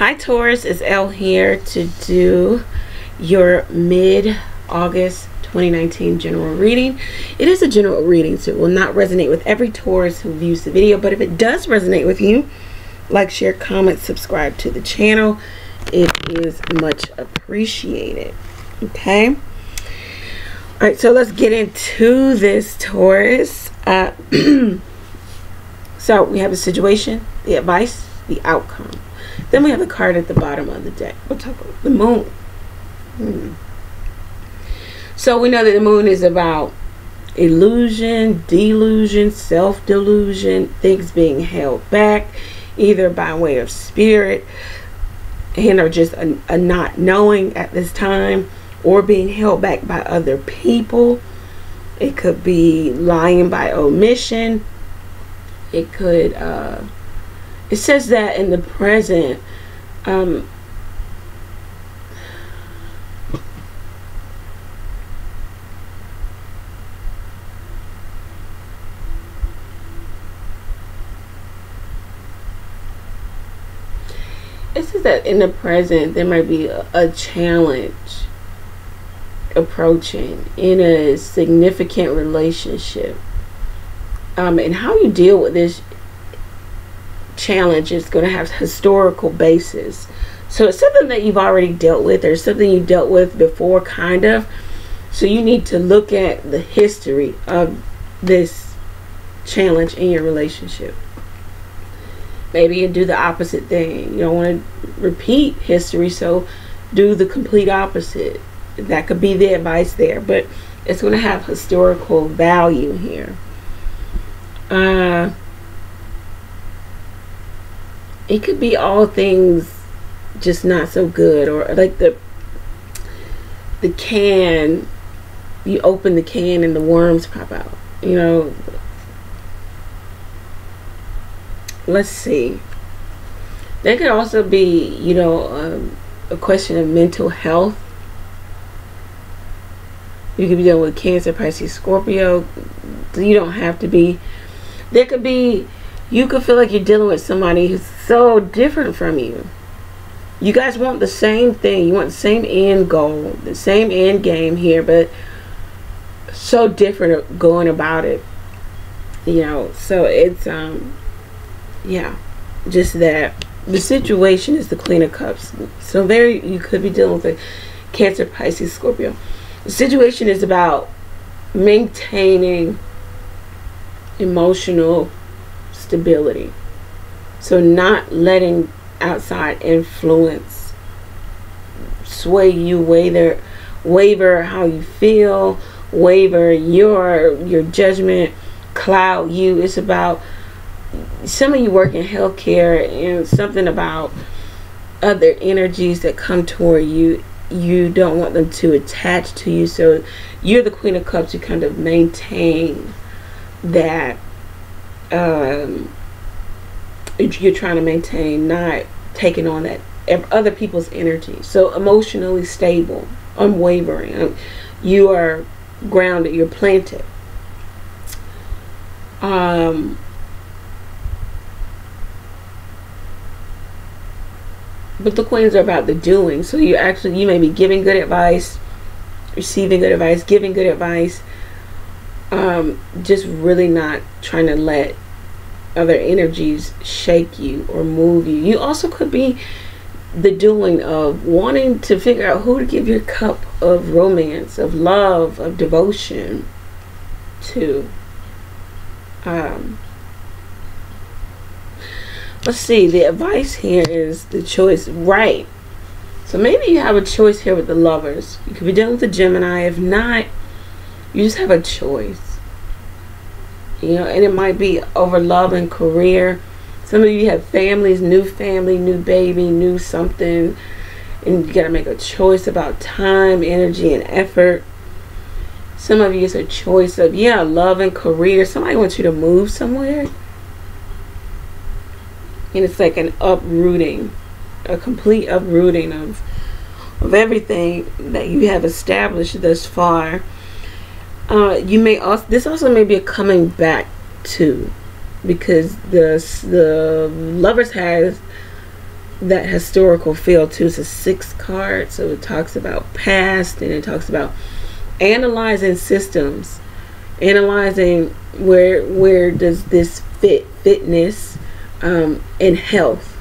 Hi Taurus, it's Elle here to do your mid-August 2019 general reading. It is a general reading, so it will not resonate with every Taurus who views the video, but if it does resonate with you, like, share, comment, subscribe to the channel. It is much appreciated. Okay. All right, so let's get into this Taurus. Uh, so we have a situation, the advice, the outcome. Then we have the card at the bottom of the deck. We'll talk about the moon. Hmm. So we know that the moon is about illusion, delusion, self delusion, things being held back, either by way of spirit and or just a, a not knowing at this time, or being held back by other people. It could be lying by omission. It could uh, it says that in the present. Um, it says that in the present there might be a, a challenge approaching in a significant relationship. Um, and how you deal with this challenge is going to have historical basis. So it's something that you've already dealt with or something you dealt with before, kind of. So you need to look at the history of this challenge in your relationship. Maybe you do the opposite thing. You don't want to repeat history, so do the complete opposite. That could be the advice there, but it's going to have historical value here. Uh, it could be all things just not so good or like the the can you open the can and the worms pop out you know? Let's see. That could also be you know um, a question of mental health. You could be dealing with cancer pisces scorpio. You don't have to be. There could be you could feel like you're dealing with somebody who's so different from you. You guys want the same thing. You want the same end goal, the same end game here, but so different going about it. You know, so it's um yeah, just that the situation is the Queen of Cups. So very you could be dealing with a Cancer, Pisces, Scorpio. The situation is about maintaining emotional stability. So not letting outside influence sway you, waver, waver how you feel, waver your your judgment, cloud you. It's about some of you work in healthcare and something about other energies that come toward you you don't want them to attach to you so you're the queen of cups you kind of maintain that um, you're trying to maintain not taking on that other people's energy. So emotionally stable, unwavering. Um, you are grounded. You're planted. Um, but the queens are about the doing. So you actually you may be giving good advice, receiving good advice, giving good advice, um, just really not trying to let other energies shake you or move you. You also could be the doing of wanting to figure out who to give your cup of romance, of love, of devotion to. Um, let's see, the advice here is the choice right. So maybe you have a choice here with the lovers. You could be dealing with a Gemini. If not, you just have a choice. You know, and it might be over love and career. Some of you have families, new family, new baby, new something. And you got to make a choice about time, energy, and effort. Some of you it's a choice of, yeah, love and career. Somebody wants you to move somewhere. And it's like an uprooting, a complete uprooting of of everything that you have established thus far uh, you may also this also may be a coming back to because the the lovers has that historical feel too. It's a six card, so it talks about past and it talks about analyzing systems, analyzing where where does this fit fitness um, and health.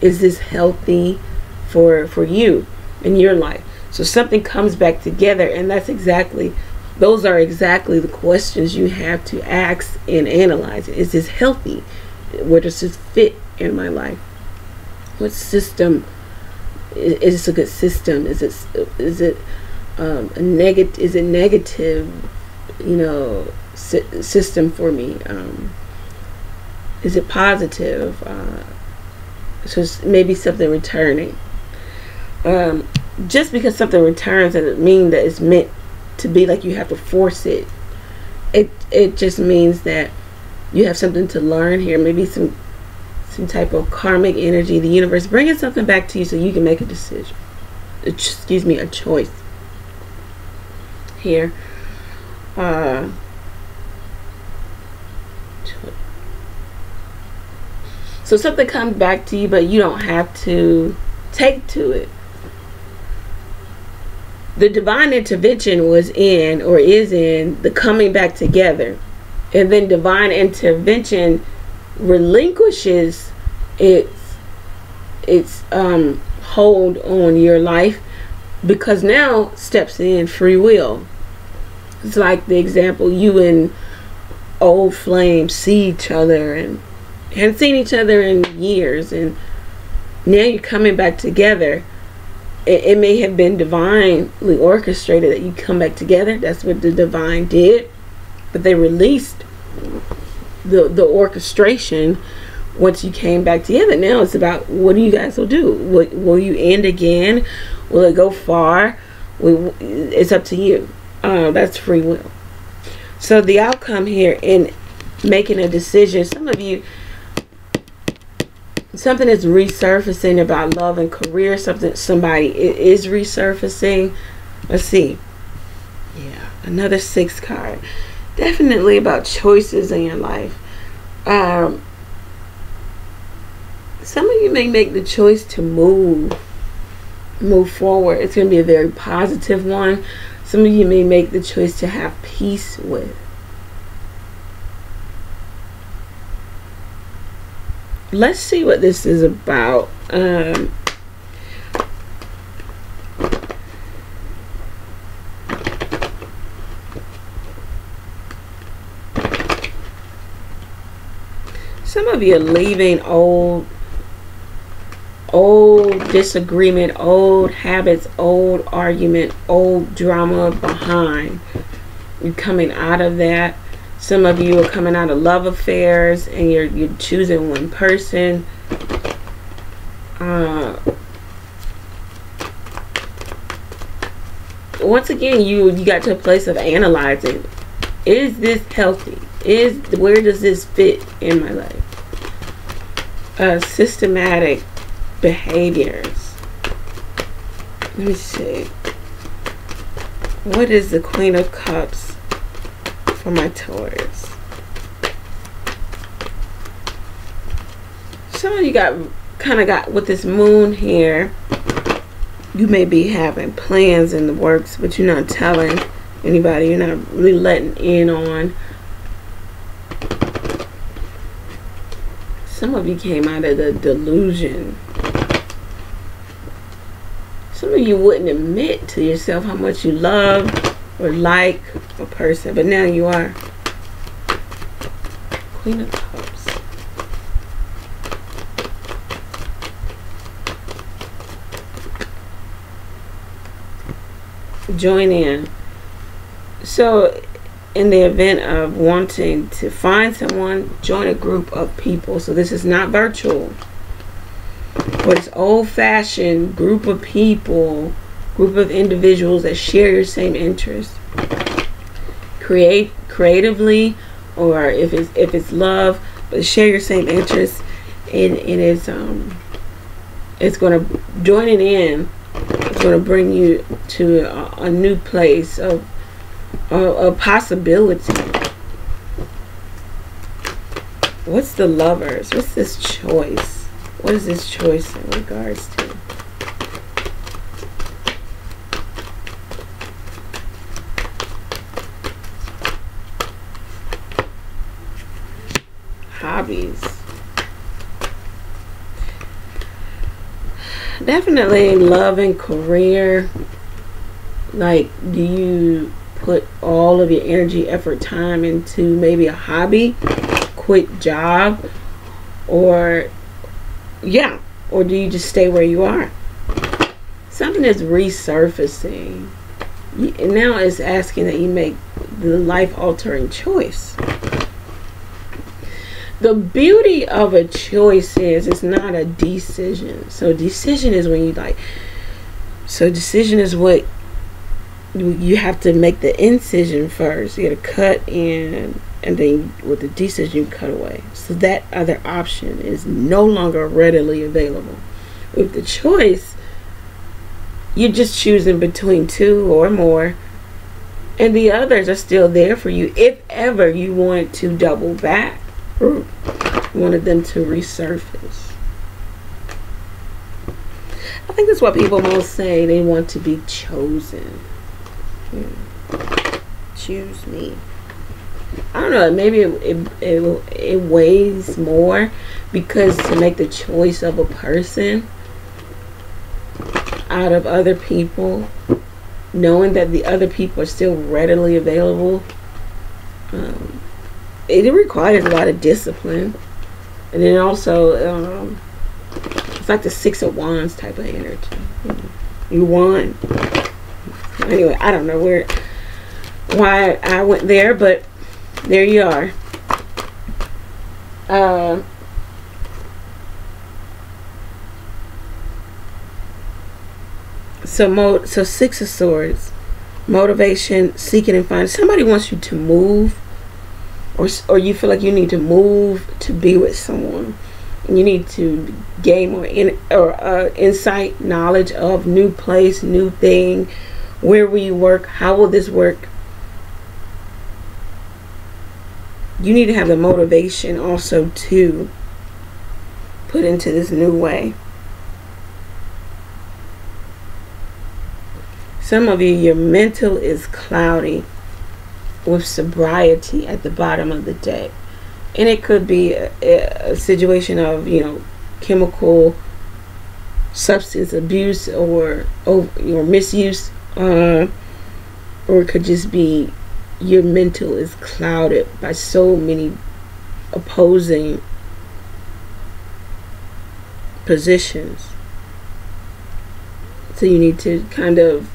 Is this healthy for for you in your life? So something comes back together, and that's exactly those are exactly the questions you have to ask and analyze. Is this healthy? Where does this fit in my life? What system is, is a good system? Is it is it um, a negative? Is it negative? You know, si- system for me. Um, is it positive? Uh, so maybe something returning. Um, just because something returns doesn't mean that it's meant to be like you have to force it. It it just means that you have something to learn here. Maybe some some type of karmic energy, the universe bringing something back to you so you can make a decision. Excuse me, a choice. Here. Uh, so something comes back to you, but you don't have to take to it. The divine intervention was in or is in the coming back together. And then divine intervention relinquishes its its um, hold on your life because now steps in free will. It's like the example you and old flame see each other and hadn't seen each other in years and now you're coming back together. It, it may have been divinely orchestrated that you come back together. That's what the divine did. But they released the the orchestration once you came back together. Now it's about what do you guys will do? Will, will you end again? Will it go far? It's up to you. Uh, that's free will. So the outcome here in making a decision, some of you, something is resurfacing about love and career. Something somebody is resurfacing. Let's see. Yeah, another six card definitely about choices in your life. Um, some of you may make the choice to move, move forward. It's going to be a very positive one. Some of you may make the choice to have peace with. Let's see what this is about. Um, some of you are leaving old old disagreement old habits old argument old drama behind you're coming out of that some of you are coming out of love affairs and you're you're choosing one person. Uh, once again you you got to a place of analyzing. Is this healthy? Is where does this fit in my life? Uh, systematic behaviors. Let me see. What is the queen of cups for my taurus some of you got kind of got with this moon here. You may be having plans in the works but you're not telling anybody. You're not really letting in on. Some of you came out of the delusion. Some of you wouldn't admit to yourself how much you love or like a person, but now you are. Queen of Cups. Join in. So in the event of wanting to find someone, join a group of people. So this is not virtual, but it's old fashioned group of people, group of individuals that share your same interests. Create creatively, or if it's if it's love, but share your same interests, and, and it's um it's gonna join it in. It's gonna bring you to a, a new place of a, a possibility. What's the lovers? What's this choice? What is this choice in regards to? Hobbies. Definitely love and career. Like, do you put all of your energy, effort, time into maybe a hobby, quit job, or yeah, or do you just stay where you are? Something is resurfacing. And now it's asking that you make the life altering choice. The beauty of a choice is it's not a decision. So decision is when you like so decision is what you have to make the incision first. You got to cut in, and then with the decision, you cut away. So that other option is no longer readily available. With the choice, you're just choosing between two or more, and the others are still there for you if ever you want to double back wanted them to resurface. I think that's what people most say they want to be chosen. Hmm. Choose me. I don't know. Maybe it, it, it, it weighs more because to make the choice of a person out of other people, knowing that the other people are still readily available, um, it requires a lot of discipline. And then also, um, it's like the Six of Wands type of energy. You won anyway, I don't know where why I went there, but there you are. Uh, so mo so six of swords, motivation, seeking and finding. Somebody wants you to move, or or you feel like you need to move to be with someone. You need to gain more in or uh, insight, knowledge of new place, new thing where will you work? How will this work? You need to have the motivation also to put into this new way. Some of you, your mental is cloudy with sobriety at the bottom of the deck. And it could be a, a situation of, you know, chemical substance abuse or, or, or misuse uh, or it could just be your mental is clouded by so many opposing positions. So you need to kind of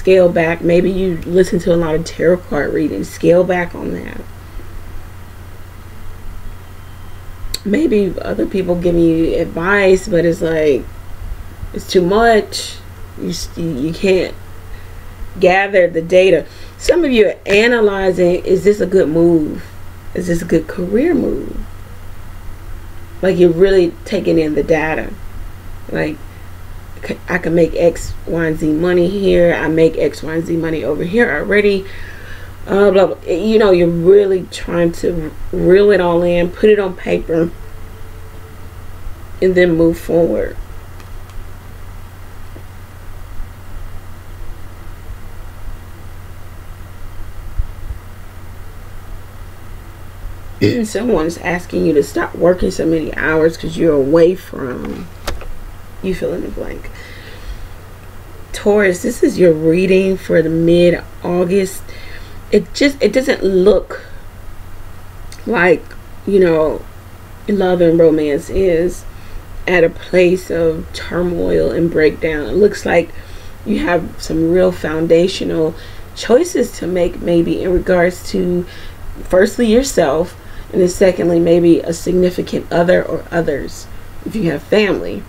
scale back. Maybe you listen to a lot of tarot card readings. Scale back on that. Maybe other people giving you advice, but it's like it's too much. You you can't gather the data. Some of you are analyzing is this a good move? Is this a good career move? Like you're really taking in the data. Like I can make X, Y, and Z money here. I make X, Y, and Z money over here already. Uh, blah, blah. You know, you're really trying to reel it all in, put it on paper, and then move forward. someone's asking you to stop working so many hours because you're away from you fill in the blank. Taurus this is your reading for the mid august it just it doesn't look like you know love and romance is at a place of turmoil and breakdown. It looks like you have some real foundational choices to make maybe in regards to firstly yourself and then secondly maybe a significant other or others. If you have family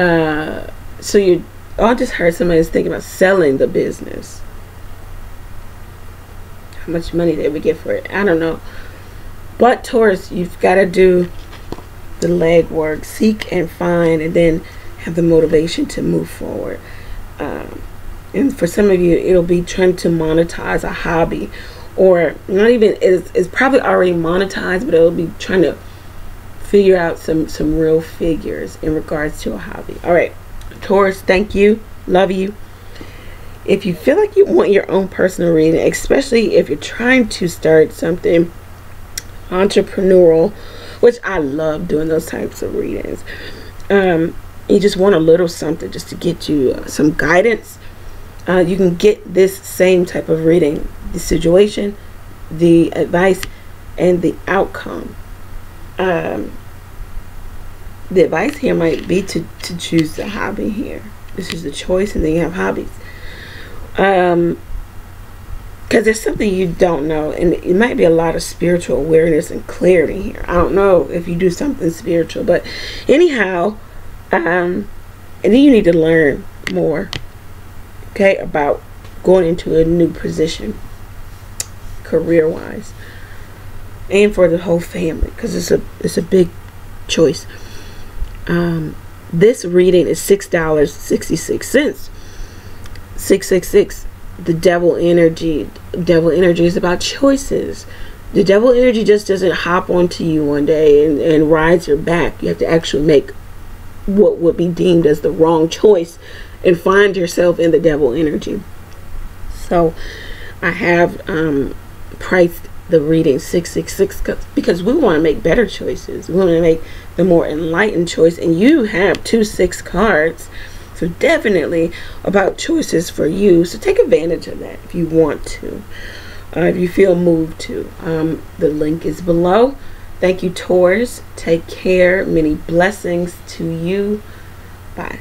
uh, so you I just heard somebody's thinking about selling the business. How much money they would get for it. I don't know. But Taurus you've got to do the legwork. Seek and find and then have the motivation to move forward. Um, and for some of you it'll be trying to monetize a hobby or not even is is probably already monetized, but it'll be trying to figure out some some real figures in regards to a hobby. All right, Taurus, thank you, love you. If you feel like you want your own personal reading, especially if you're trying to start something entrepreneurial, which I love doing those types of readings. Um, you just want a little something just to get you some guidance. Uh, you can get this same type of reading, the situation, the advice, and the outcome. Um, the advice here might be to, to choose the hobby here. This is the choice, and then you have hobbies. Um, because there's something you don't know, and it might be a lot of spiritual awareness and clarity here. I don't know if you do something spiritual, but anyhow, um, and then you need to learn more, okay, about going into a new position, career wise, and for the whole family, because it's a it's a big choice. Um, this reading is six dollars sixty six cents. Six six six the devil energy devil energy is about choices. The devil energy just doesn't hop onto you one day and, and rides your back. You have to actually make what would be deemed as the wrong choice and find yourself in the devil energy. So i have um, priced the reading 666 because we want to make better choices we want to make the more enlightened choice and you have two six cards so definitely about choices for you. So take advantage of that if you want to. Uh, if you feel moved to. Um, the link is below. Thank you, Taurus. Take care. Many blessings to you. Bye.